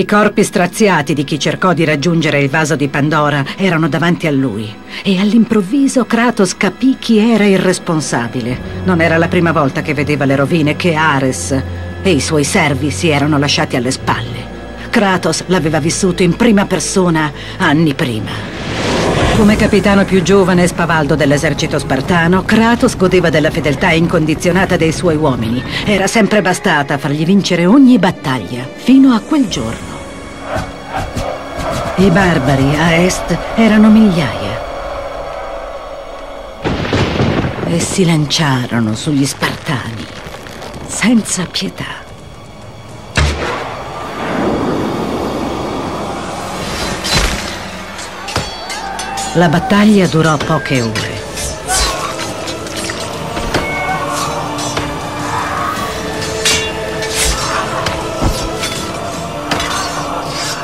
I corpi straziati di chi cercò di raggiungere il vaso di Pandora erano davanti a lui e all'improvviso Kratos capì chi era il responsabile. Non era la prima volta che vedeva le rovine che Ares e i suoi servi si erano lasciati alle spalle. Kratos l'aveva vissuto in prima persona anni prima. Come capitano più giovane e spavaldo dell'esercito spartano, Kratos godeva della fedeltà incondizionata dei suoi uomini. Era sempre bastata a fargli vincere ogni battaglia, fino a quel giorno. I barbari a est erano migliaia. E si lanciarono sugli spartani, senza pietà. La battaglia durò poche ore.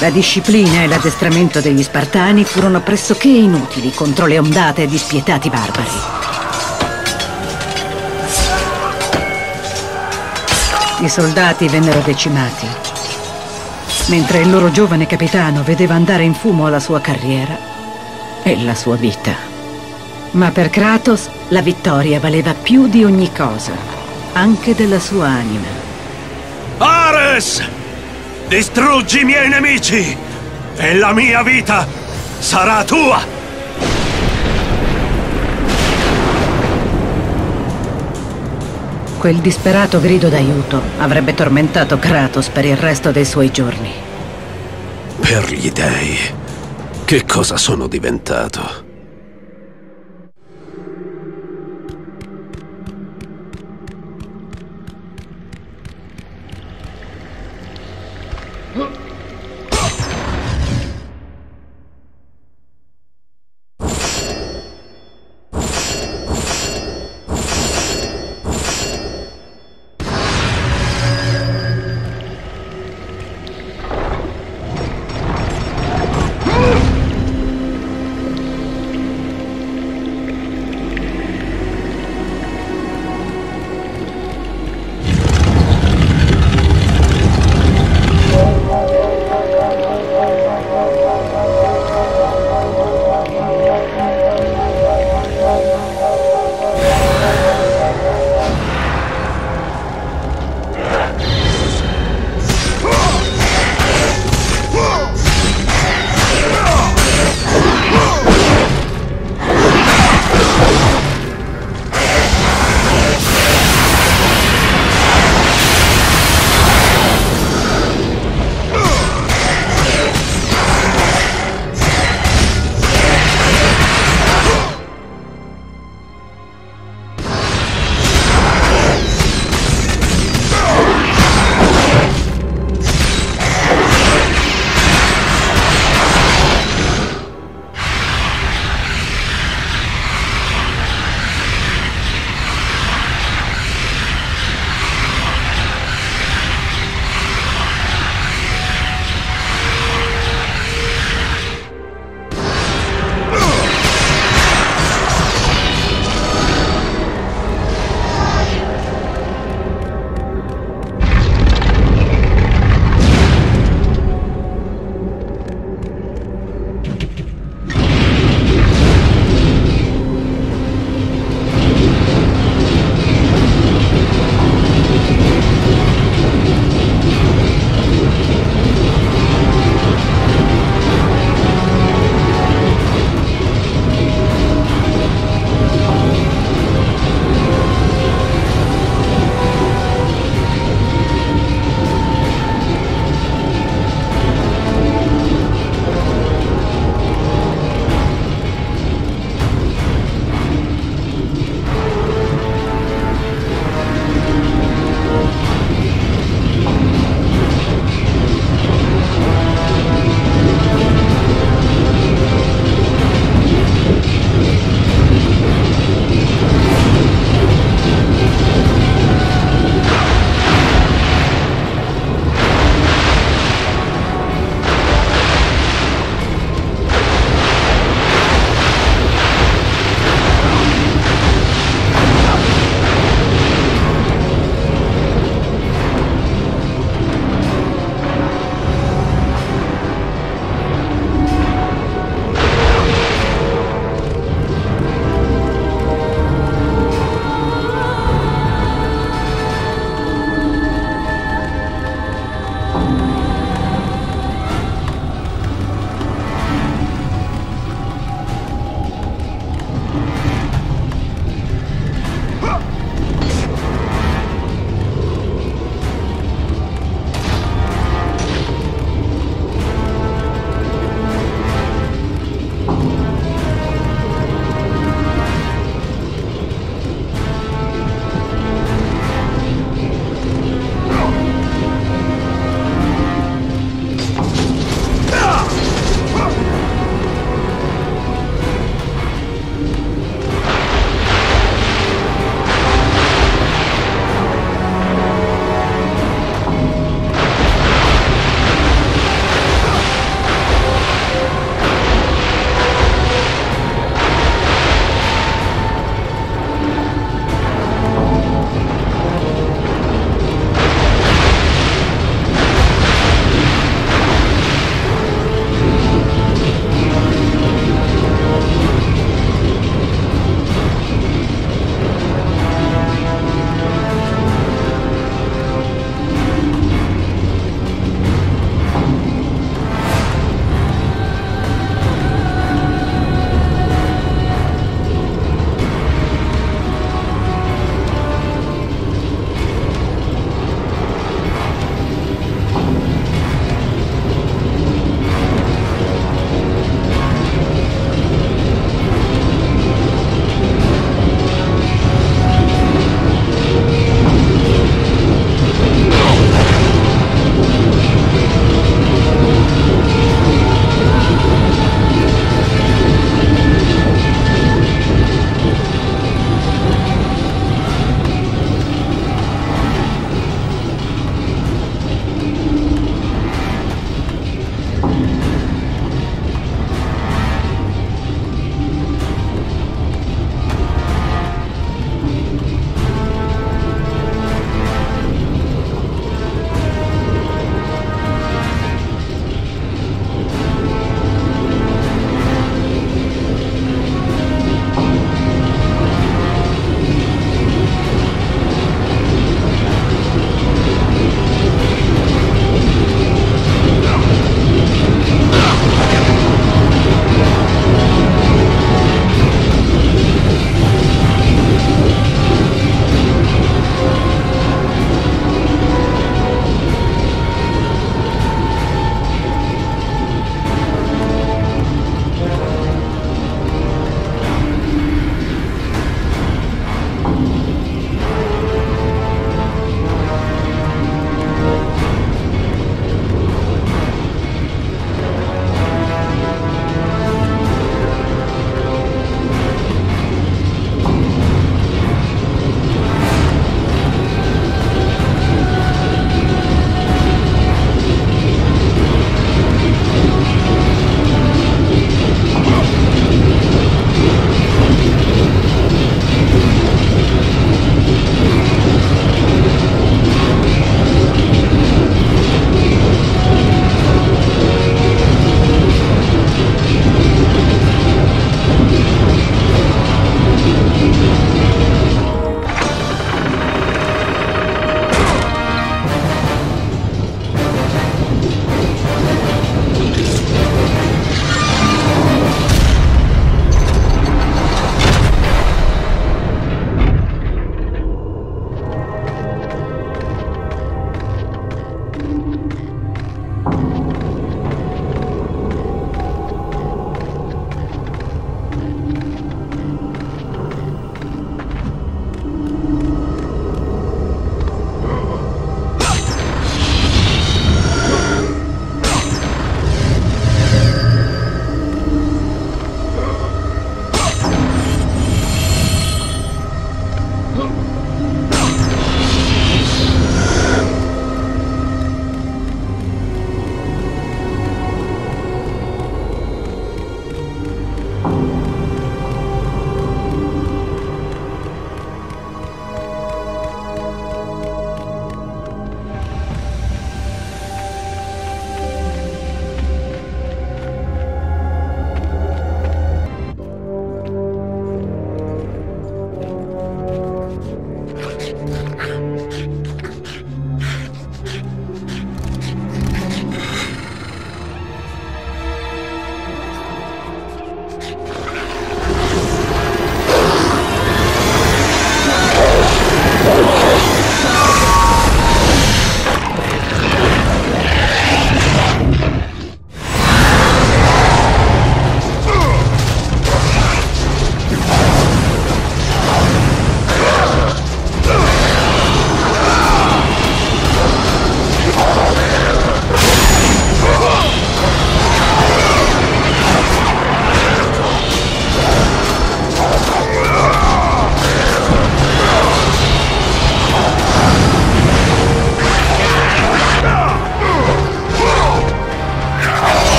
La disciplina e l'addestramento degli Spartani furono pressoché inutili contro le ondate di spietati barbari. I soldati vennero decimati, mentre il loro giovane capitano vedeva andare in fumo la sua carriera e la sua vita. Ma per Kratos la vittoria valeva più di ogni cosa, anche della sua anima. Ares! Distruggi i miei nemici e la mia vita sarà tua! Quel disperato grido d'aiuto avrebbe tormentato Kratos per il resto dei suoi giorni. Per gli dei che cosa sono diventato?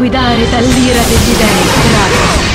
Guidare dall'ira degli dei, Kratos.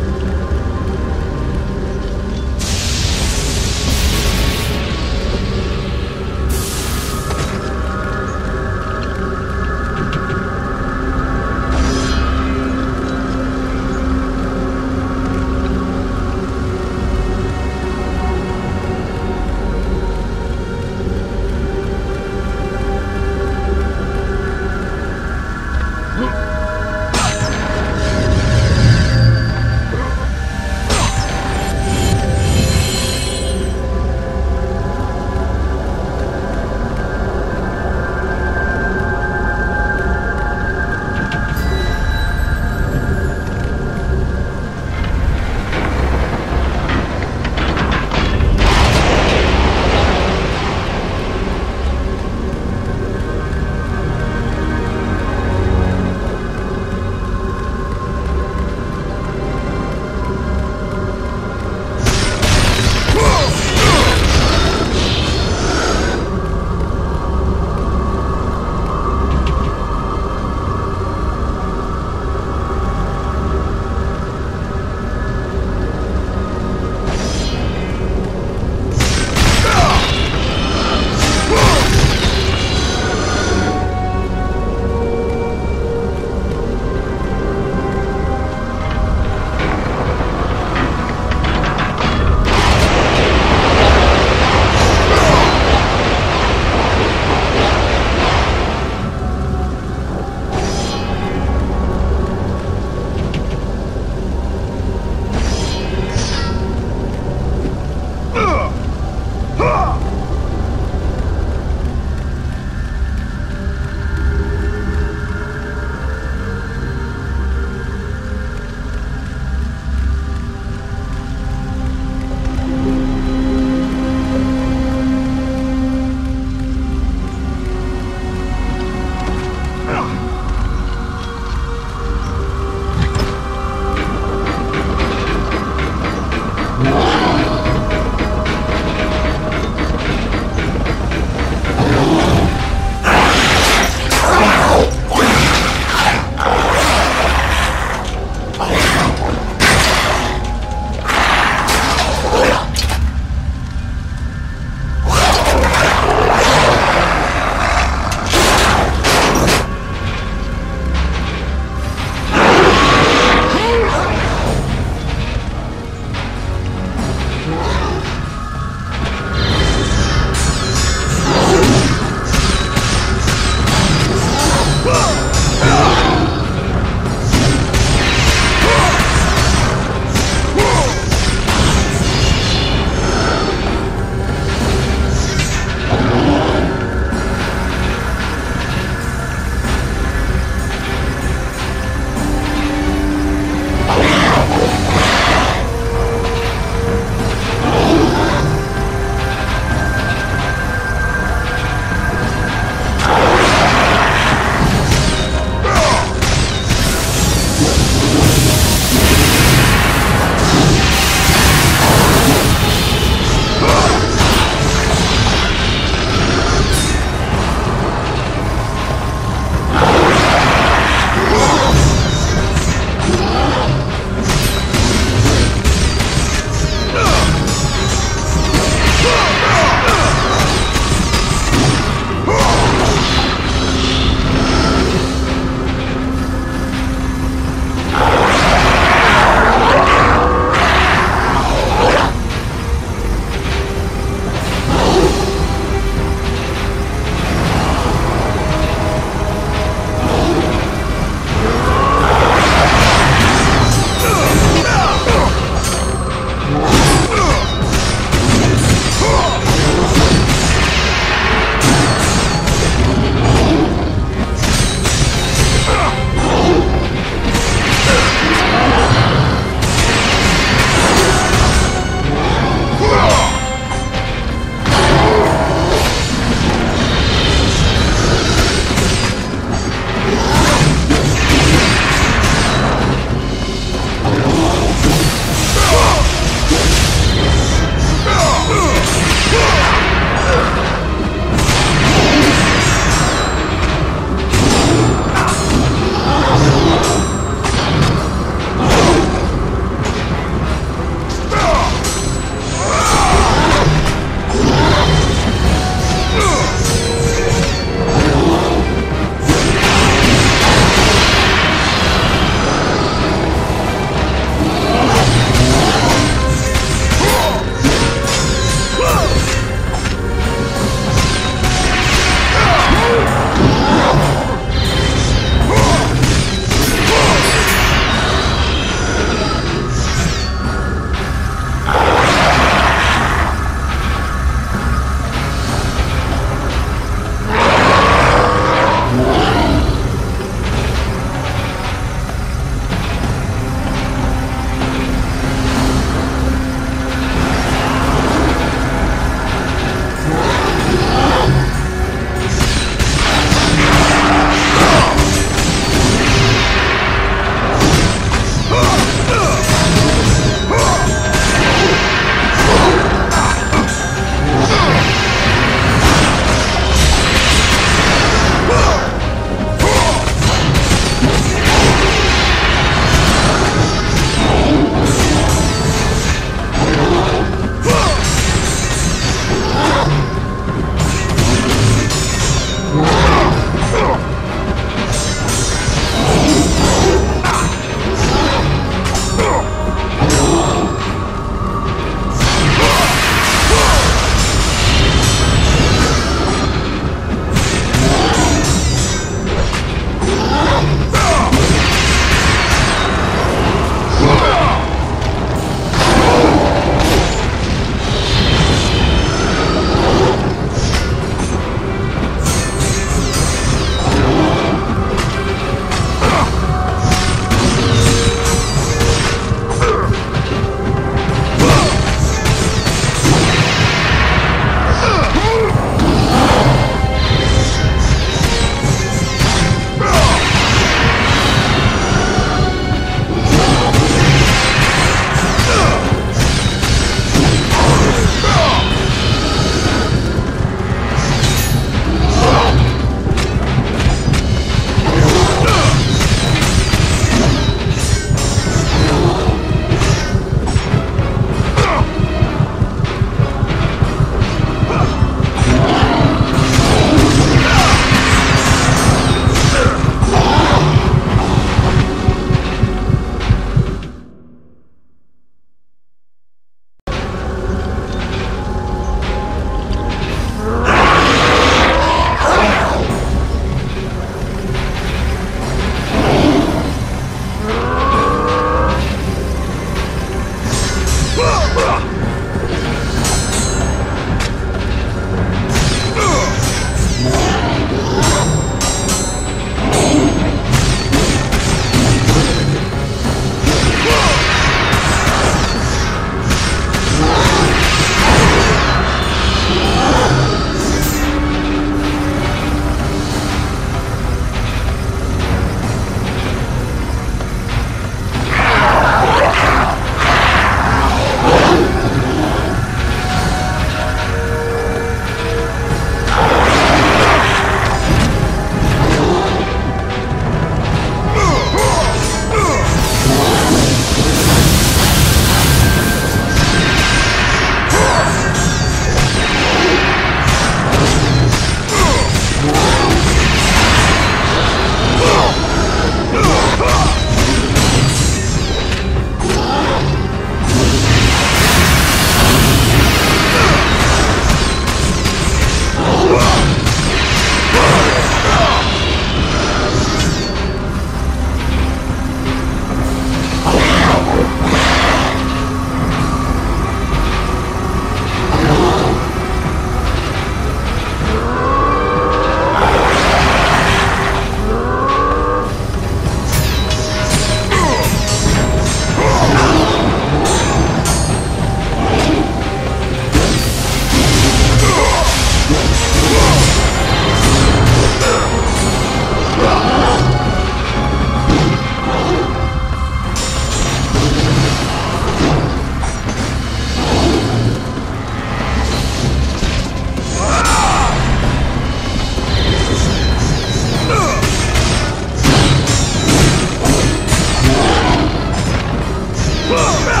Boom!